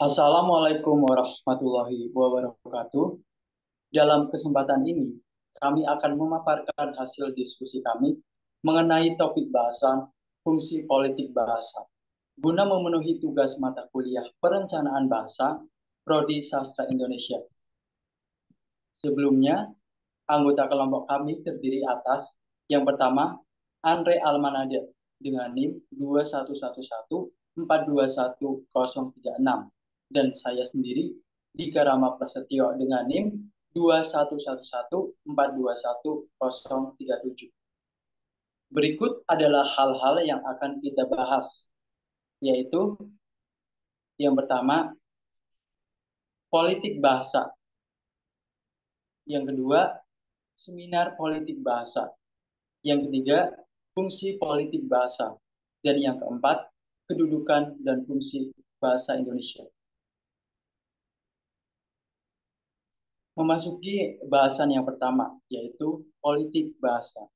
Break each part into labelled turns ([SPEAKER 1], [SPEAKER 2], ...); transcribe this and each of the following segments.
[SPEAKER 1] Assalamualaikum warahmatullahi wabarakatuh. Dalam kesempatan ini, kami akan memaparkan hasil diskusi kami mengenai topik bahasan fungsi politik bahasa guna memenuhi tugas mata kuliah perencanaan bahasa Prodi Sastra Indonesia. Sebelumnya, anggota kelompok kami terdiri atas yang pertama, Andre Almanade dengan NIM 211421036 dan saya sendiri Dika Rama Prasetyo dengan NIM 211421037. Berikut adalah hal-hal yang akan kita bahas, yaitu yang pertama, politik bahasa. Yang kedua, seminar politik bahasa. Yang ketiga, fungsi politik bahasa. Dan yang keempat, kedudukan dan fungsi bahasa Indonesia. Memasuki bahasan yang pertama, yaitu politik bahasa.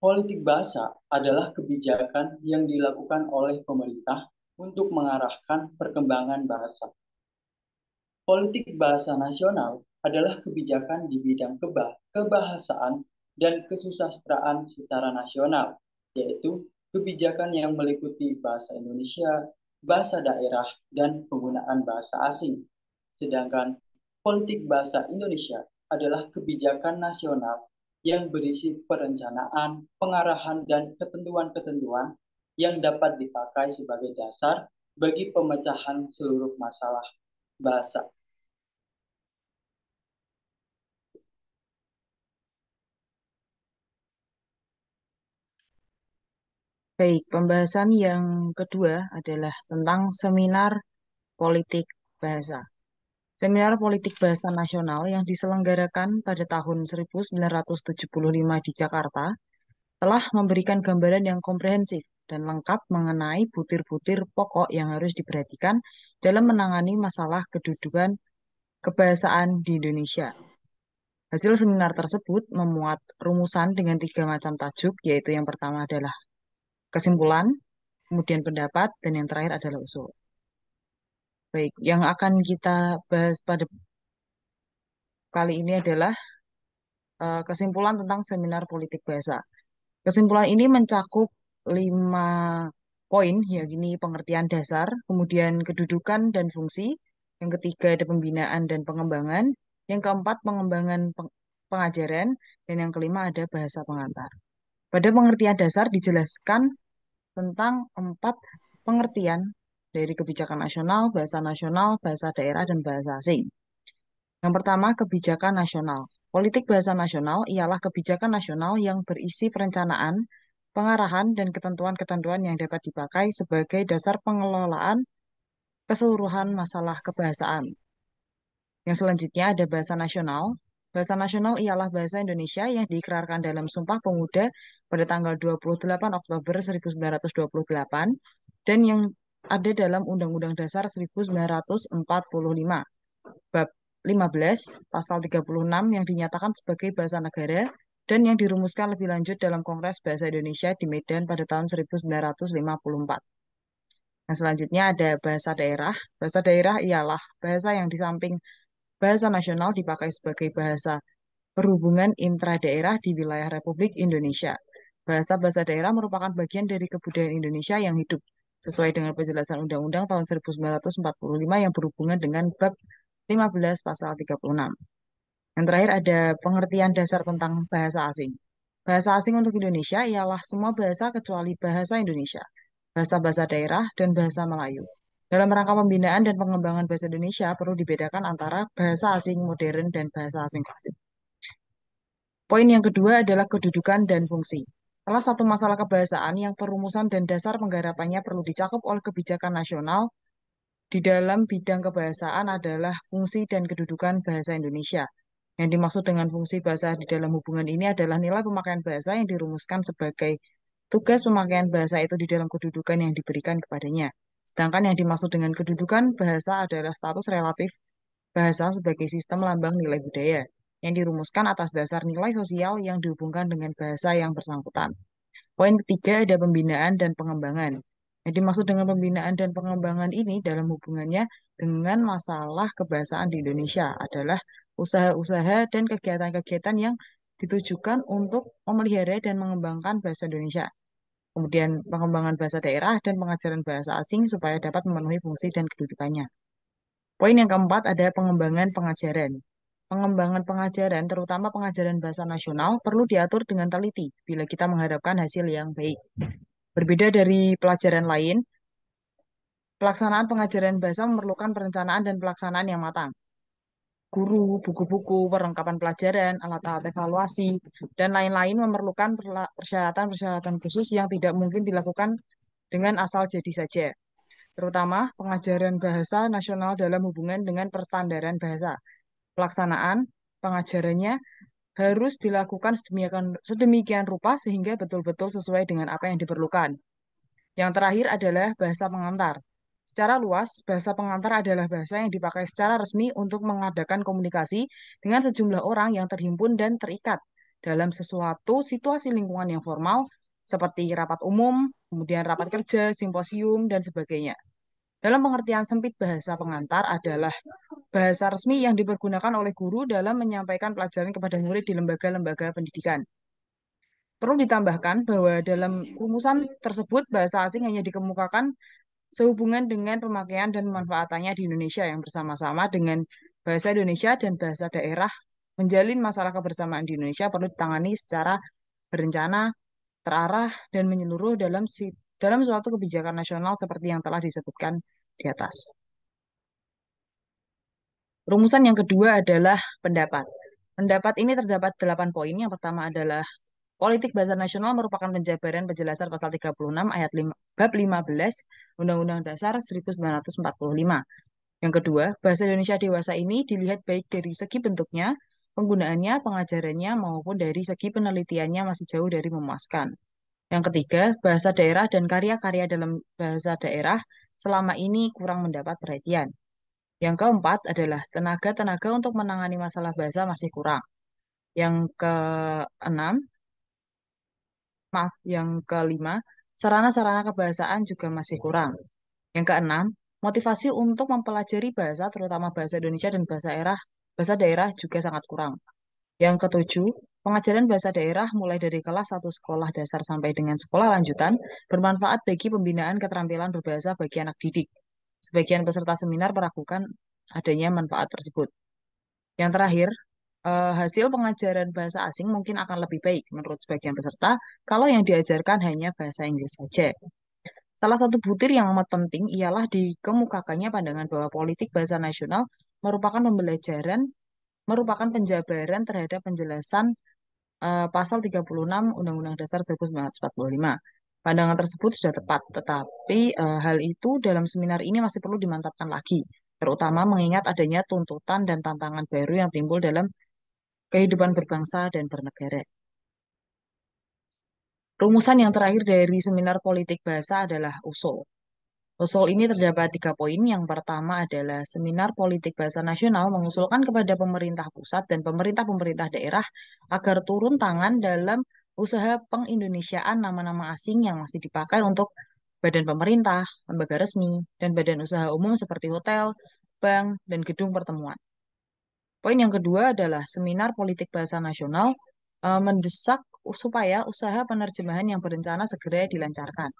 [SPEAKER 1] Politik bahasa adalah kebijakan yang dilakukan oleh pemerintah untuk mengarahkan perkembangan bahasa. Politik bahasa nasional adalah kebijakan di bidang kebah, kebahasaan dan kesusastraan secara nasional, yaitu kebijakan yang meliputi bahasa Indonesia, bahasa daerah, dan penggunaan bahasa asing. Sedangkan politik bahasa Indonesia adalah kebijakan nasional yang berisi perencanaan, pengarahan, dan ketentuan-ketentuan yang dapat dipakai sebagai dasar bagi pemecahan seluruh masalah bahasa.
[SPEAKER 2] Baik, pembahasan yang kedua adalah tentang seminar politik bahasa. Seminar Politik Bahasa Nasional yang diselenggarakan pada tahun 1975 di Jakarta telah memberikan gambaran yang komprehensif dan lengkap mengenai butir-butir pokok yang harus diperhatikan dalam menangani masalah kedudukan kebahasaan di Indonesia. Hasil seminar tersebut memuat rumusan dengan tiga macam tajuk, yaitu yang pertama adalah kesimpulan, kemudian pendapat, dan yang terakhir adalah usul. Baik, yang akan kita bahas pada kali ini adalah uh, kesimpulan tentang seminar politik bahasa. Kesimpulan ini mencakup lima poin, ya gini pengertian dasar, kemudian kedudukan dan fungsi, yang ketiga ada pembinaan dan pengembangan, yang keempat pengembangan peng pengajaran, dan yang kelima ada bahasa pengantar. Pada pengertian dasar dijelaskan tentang empat pengertian dari kebijakan nasional, bahasa nasional, bahasa daerah, dan bahasa asing. Yang pertama, kebijakan nasional. Politik bahasa nasional ialah kebijakan nasional yang berisi perencanaan, pengarahan, dan ketentuan-ketentuan yang dapat dipakai sebagai dasar pengelolaan keseluruhan masalah kebahasaan. Yang selanjutnya ada bahasa nasional. Bahasa nasional ialah bahasa Indonesia yang diikrarkan dalam Sumpah Pemuda pada tanggal 28 Oktober 1928 dan yang ada dalam Undang-Undang Dasar 1945. Bab 15 pasal 36 yang dinyatakan sebagai bahasa negara dan yang dirumuskan lebih lanjut dalam Kongres Bahasa Indonesia di Medan pada tahun 1954. Nah, selanjutnya ada bahasa daerah. Bahasa daerah ialah bahasa yang di samping bahasa nasional dipakai sebagai bahasa perhubungan intra-daerah di wilayah Republik Indonesia. Bahasa-bahasa daerah merupakan bagian dari kebudayaan Indonesia yang hidup sesuai dengan penjelasan Undang-Undang tahun 1945 yang berhubungan dengan bab 15 pasal 36. Yang terakhir ada pengertian dasar tentang bahasa asing. Bahasa asing untuk Indonesia ialah semua bahasa kecuali bahasa Indonesia, bahasa-bahasa daerah, dan bahasa Melayu. Dalam rangka pembinaan dan pengembangan bahasa Indonesia perlu dibedakan antara bahasa asing modern dan bahasa asing klasik. Poin yang kedua adalah kedudukan dan fungsi. Salah satu masalah kebahasaan yang perumusan dan dasar penggarapannya perlu dicakup oleh kebijakan nasional di dalam bidang kebahasaan adalah fungsi dan kedudukan bahasa Indonesia. Yang dimaksud dengan fungsi bahasa di dalam hubungan ini adalah nilai pemakaian bahasa yang dirumuskan sebagai tugas pemakaian bahasa itu di dalam kedudukan yang diberikan kepadanya. Sedangkan yang dimaksud dengan kedudukan bahasa adalah status relatif bahasa sebagai sistem lambang nilai budaya yang dirumuskan atas dasar nilai sosial yang dihubungkan dengan bahasa yang bersangkutan. Poin ketiga ada pembinaan dan pengembangan. Yang dimaksud dengan pembinaan dan pengembangan ini dalam hubungannya dengan masalah kebahasaan di Indonesia adalah usaha-usaha dan kegiatan-kegiatan yang ditujukan untuk memelihara dan mengembangkan bahasa Indonesia. Kemudian pengembangan bahasa daerah dan pengajaran bahasa asing supaya dapat memenuhi fungsi dan kedudukannya. Poin yang keempat ada pengembangan pengajaran. Pengembangan pengajaran, terutama pengajaran bahasa nasional, perlu diatur dengan teliti bila kita mengharapkan hasil yang baik. Berbeda dari pelajaran lain, pelaksanaan pengajaran bahasa memerlukan perencanaan dan pelaksanaan yang matang. Guru, buku-buku, perlengkapan pelajaran, alat-alat evaluasi, dan lain-lain memerlukan persyaratan-persyaratan khusus yang tidak mungkin dilakukan dengan asal jadi saja. Terutama pengajaran bahasa nasional dalam hubungan dengan perstandaran bahasa. Pelaksanaan pengajarannya harus dilakukan sedemikian, sedemikian rupa sehingga betul-betul sesuai dengan apa yang diperlukan. Yang terakhir adalah bahasa pengantar. Secara luas, bahasa pengantar adalah bahasa yang dipakai secara resmi untuk mengadakan komunikasi dengan sejumlah orang yang terhimpun dan terikat dalam sesuatu situasi lingkungan yang formal, seperti rapat umum, kemudian rapat kerja, simposium, dan sebagainya. Dalam pengertian sempit bahasa pengantar adalah bahasa resmi yang dipergunakan oleh guru dalam menyampaikan pelajaran kepada murid di lembaga-lembaga pendidikan. Perlu ditambahkan bahwa dalam rumusan tersebut bahasa asing hanya dikemukakan sehubungan dengan pemakaian dan pemanfaatannya di Indonesia yang bersama-sama dengan bahasa Indonesia dan bahasa daerah menjalin masalah kebersamaan di Indonesia perlu ditangani secara berencana, terarah, dan menyeluruh dalam dalam suatu kebijakan nasional seperti yang telah disebutkan di atas. Rumusan yang kedua adalah pendapat. Pendapat ini terdapat delapan poin. Yang pertama adalah politik bahasa nasional merupakan penjabaran penjelasan pasal 36 ayat 5, bab 15 Undang-Undang Dasar 1945. Yang kedua, bahasa Indonesia dewasa ini dilihat baik dari segi bentuknya, penggunaannya, pengajarannya, maupun dari segi penelitiannya masih jauh dari memuaskan. Yang ketiga, bahasa daerah dan karya-karya dalam bahasa daerah selama ini kurang mendapat perhatian. Yang keempat adalah tenaga-tenaga untuk menangani masalah bahasa masih kurang. Yang keenam, maaf, yang kelima, sarana-sarana kebahasaan juga masih kurang. Yang keenam, motivasi untuk mempelajari bahasa, terutama bahasa Indonesia dan bahasa daerah, bahasa daerah juga sangat kurang. Yang ketujuh, pengajaran bahasa daerah mulai dari kelas satu sekolah dasar sampai dengan sekolah lanjutan bermanfaat bagi pembinaan keterampilan berbahasa bagi anak didik. Sebagian peserta seminar meragukan adanya manfaat tersebut. Yang terakhir, eh, hasil pengajaran bahasa asing mungkin akan lebih baik menurut sebagian peserta kalau yang diajarkan hanya bahasa Inggris saja. Salah satu butir yang amat penting ialah dikemukakannya pandangan bahwa politik bahasa nasional merupakan pembelajaran, merupakan penjabaran terhadap penjelasan uh, pasal 36 Undang-Undang Dasar 1945. Pandangan tersebut sudah tepat, tetapi uh, hal itu dalam seminar ini masih perlu dimantapkan lagi, terutama mengingat adanya tuntutan dan tantangan baru yang timbul dalam kehidupan berbangsa dan bernegara. Rumusan yang terakhir dari seminar politik bahasa adalah usul. Usul ini terdapat tiga poin. Yang pertama adalah seminar politik bahasa nasional mengusulkan kepada pemerintah pusat dan pemerintah-pemerintah daerah agar turun tangan dalam usaha pengindonesiaan nama-nama asing yang masih dipakai untuk badan pemerintah, lembaga resmi, dan badan usaha umum seperti hotel, bank, dan gedung pertemuan. Poin yang kedua adalah seminar politik bahasa nasional uh, mendesak supaya usaha penerjemahan yang berencana segera dilancarkan.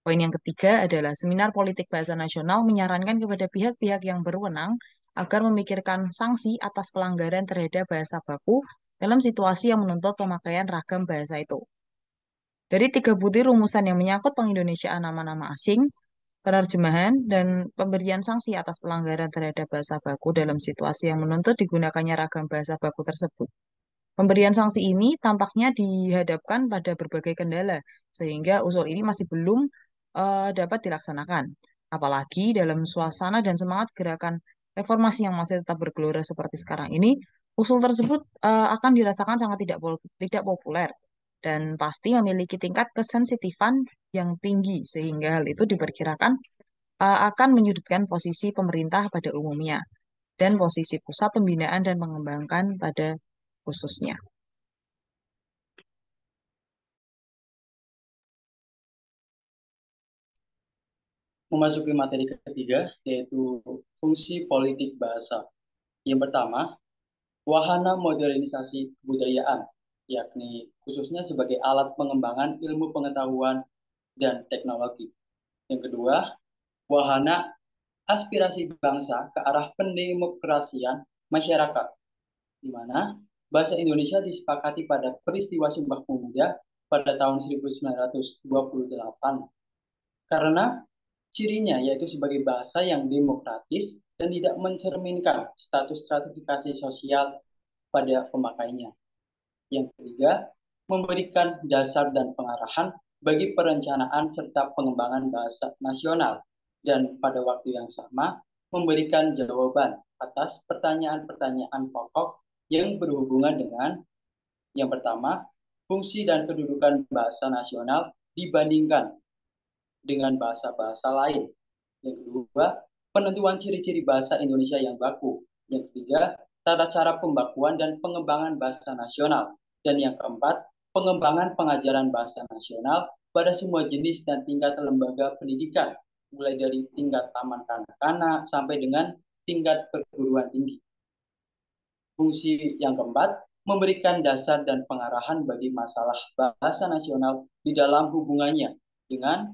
[SPEAKER 2] Poin yang ketiga adalah seminar politik bahasa nasional menyarankan kepada pihak-pihak yang berwenang agar memikirkan sanksi atas pelanggaran terhadap bahasa baku dalam situasi yang menuntut pemakaian ragam bahasa itu. Dari tiga butir rumusan yang menyangkut pengindonesiaan nama-nama asing, penerjemahan, dan pemberian sanksi atas pelanggaran terhadap bahasa baku dalam situasi yang menuntut digunakannya ragam bahasa baku tersebut. Pemberian sanksi ini tampaknya dihadapkan pada berbagai kendala, sehingga usul ini masih belum uh, dapat dilaksanakan. Apalagi dalam suasana dan semangat gerakan reformasi yang masih tetap bergelora seperti sekarang ini, usul tersebut uh, akan dirasakan sangat tidak tidak populer dan pasti memiliki tingkat kesensitifan yang tinggi sehingga hal itu diperkirakan uh, akan menyudutkan posisi pemerintah pada umumnya dan posisi pusat pembinaan dan pengembangan pada khususnya.
[SPEAKER 1] memasuki materi ketiga, yaitu fungsi politik bahasa. Yang pertama, wahana modernisasi kebudayaan, yakni khususnya sebagai alat pengembangan ilmu pengetahuan dan teknologi. Yang kedua, wahana aspirasi bangsa ke arah pendemokrasian masyarakat, di mana bahasa Indonesia disepakati pada peristiwa Sumpah Pemuda pada tahun 1928 karena cirinya yaitu sebagai bahasa yang demokratis dan tidak mencerminkan status stratifikasi sosial pada pemakainya. Yang ketiga, memberikan dasar dan pengarahan bagi perencanaan serta pengembangan bahasa nasional dan pada waktu yang sama memberikan jawaban atas pertanyaan-pertanyaan pokok yang berhubungan dengan yang pertama, fungsi dan kedudukan bahasa nasional dibandingkan dengan bahasa-bahasa lain. Yang kedua, penentuan ciri-ciri bahasa Indonesia yang baku. Yang ketiga, tata cara pembakuan dan pengembangan bahasa nasional. Dan yang keempat, pengembangan pengajaran bahasa nasional pada semua jenis dan tingkat lembaga pendidikan, mulai dari tingkat taman kanak-kanak sampai dengan tingkat perguruan tinggi. Fungsi yang keempat, memberikan dasar dan pengarahan bagi masalah bahasa nasional di dalam hubungannya dengan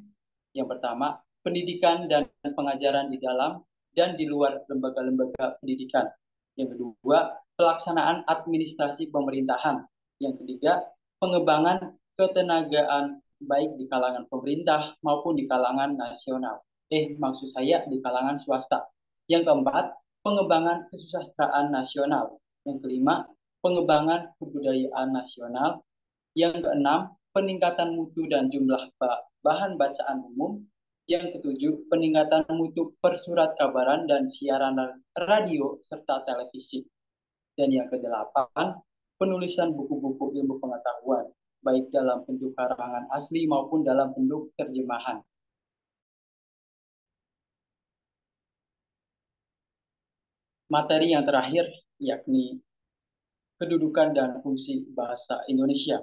[SPEAKER 1] yang pertama, pendidikan dan pengajaran di dalam dan di luar lembaga-lembaga pendidikan. Yang kedua, pelaksanaan administrasi pemerintahan. Yang ketiga, pengembangan ketenagaan baik di kalangan pemerintah maupun di kalangan nasional. Eh, maksud saya di kalangan swasta. Yang keempat, pengembangan kesusastraan nasional. Yang kelima, pengembangan kebudayaan nasional. Yang keenam, peningkatan mutu dan jumlah bahan bacaan umum. Yang ketujuh, peningkatan mutu persurat kabaran dan siaran radio serta televisi. Dan yang kedelapan, penulisan buku-buku ilmu pengetahuan, baik dalam bentuk karangan asli maupun dalam bentuk terjemahan. Materi yang terakhir yakni kedudukan dan fungsi bahasa Indonesia.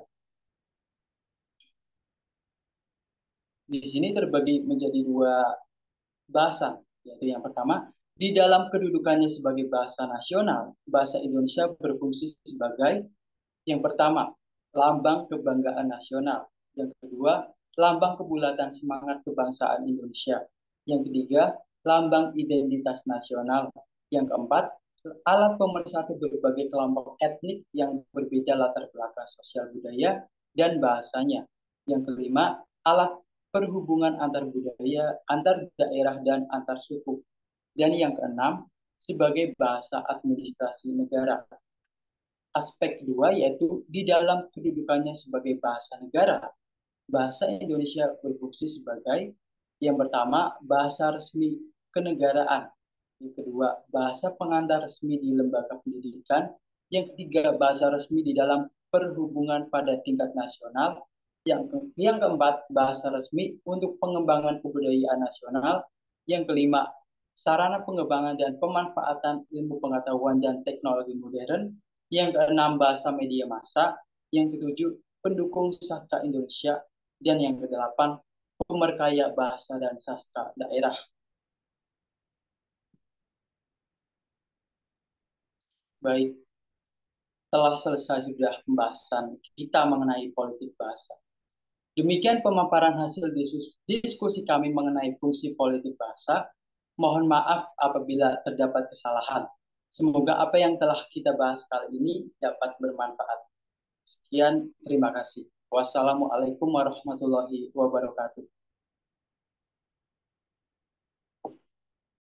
[SPEAKER 1] di sini terbagi menjadi dua bahasa, yaitu yang pertama, di dalam kedudukannya sebagai bahasa nasional, bahasa Indonesia berfungsi sebagai yang pertama, lambang kebanggaan nasional. Yang kedua, lambang kebulatan semangat kebangsaan Indonesia. Yang ketiga, lambang identitas nasional. Yang keempat, alat pemersatu berbagai kelompok etnik yang berbeda latar belakang sosial budaya dan bahasanya. Yang kelima, alat perhubungan antar budaya, antar daerah, dan antar suku. Dan yang keenam, sebagai bahasa administrasi negara. Aspek kedua yaitu di dalam kedudukannya sebagai bahasa negara, bahasa Indonesia berfungsi sebagai yang pertama bahasa resmi kenegaraan, yang kedua bahasa pengantar resmi di lembaga pendidikan, yang ketiga bahasa resmi di dalam perhubungan pada tingkat nasional, yang, ke, yang keempat, bahasa resmi untuk pengembangan kebudayaan nasional. Yang kelima, sarana pengembangan dan pemanfaatan ilmu pengetahuan dan teknologi modern. Yang keenam, bahasa media massa. Yang ketujuh, pendukung sastra Indonesia. Dan yang kedelapan, pemerkaya bahasa dan sastra daerah. Baik, telah selesai sudah pembahasan kita mengenai politik bahasa. Demikian pemaparan hasil diskusi kami mengenai fungsi politik bahasa. Mohon maaf apabila terdapat kesalahan. Semoga apa yang telah kita bahas kali ini dapat bermanfaat. Sekian, terima kasih. Wassalamualaikum warahmatullahi wabarakatuh.